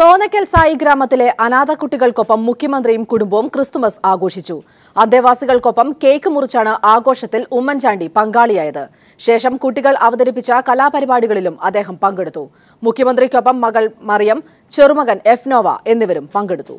തോന്നക്കൽ സായി ഗ്രാമത്തിലെ അനാഥ കുട്ടികൾക്കൊപ്പം മുഖ്യമന്ത്രിയും കുടുംബവും ക്രിസ്തുമസ് ആഘോഷിച്ചു. അന്തേവാസികൾക്കൊപ്പം കേക്ക് മുറിച്ചാണ് ആഘോഷത്തിൽ ഉമ്മൻചാണ്ടി പങ്കാളിയായത്. ശേഷം കുട്ടികൾ അവതരിപ്പിച്ച കലാപരിപാടികളിലും അദ്ദേഹം പങ്കെടുത്തു. മുഖ്യമന്ത്രിക്കൊപ്പം മകൾ മറിയം ചെറുമകൻ എഫ് നോവ എന്നിവരും പങ്കെടുത്തു.